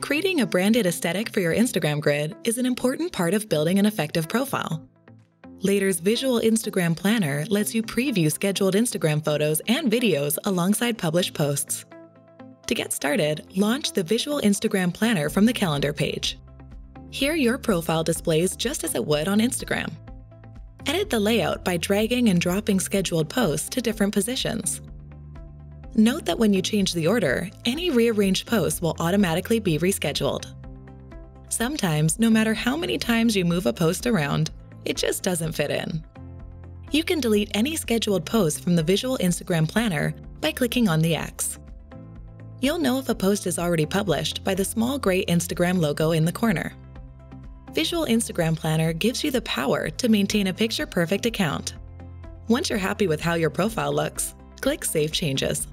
Creating a branded aesthetic for your Instagram grid is an important part of building an effective profile. Later's Visual Instagram Planner lets you preview scheduled Instagram photos and videos alongside published posts. To get started, launch the Visual Instagram Planner from the calendar page. Here, your profile displays just as it would on Instagram. Edit the layout by dragging and dropping scheduled posts to different positions. Note that when you change the order, any rearranged posts will automatically be rescheduled. Sometimes, no matter how many times you move a post around, it just doesn't fit in. You can delete any scheduled post from the Visual Instagram Planner by clicking on the X. You'll know if a post is already published by the small gray Instagram logo in the corner. Visual Instagram Planner gives you the power to maintain a picture perfect account. Once you're happy with how your profile looks, click Save Changes.